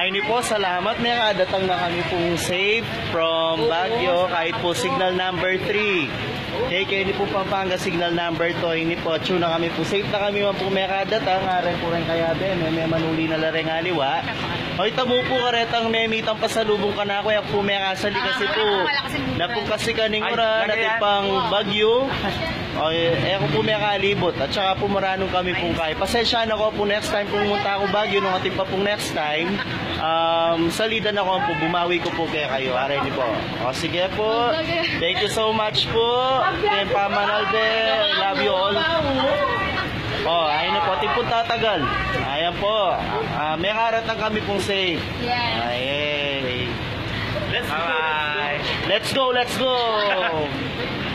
Ay ni po, salamat. May kadatang na kami pong safe from Baguio kahit po signal number 3. Okay, kayo ni po Pampanga signal number 2. Ini po, tune na kami po. Safe na kami man po may kadatang. Aray po rin kaya din. May, manuli na lareng aliwa. O ito mo po karetang may mitang pasalubong ka na ako. Yak po may kasali kasi po. Na po kasi kaning ora natin pang Bagyo. O, eh, ako po may kalibot. At saka po maranong kami pong kaya. Pasensya na ko po next time pumunta ako Bagyo. Nung ating pa pong next time. Um, salidan ako po. Bumawi ko po kaya kayo. Aray ni po. O sige po. Thank you so much po. Tempa Manalde. I love you all. Po. Tatagal. Ayan po. Ah, may karatan kami pong safe. Yes. Ay, Let's go. Let's go. Let's go.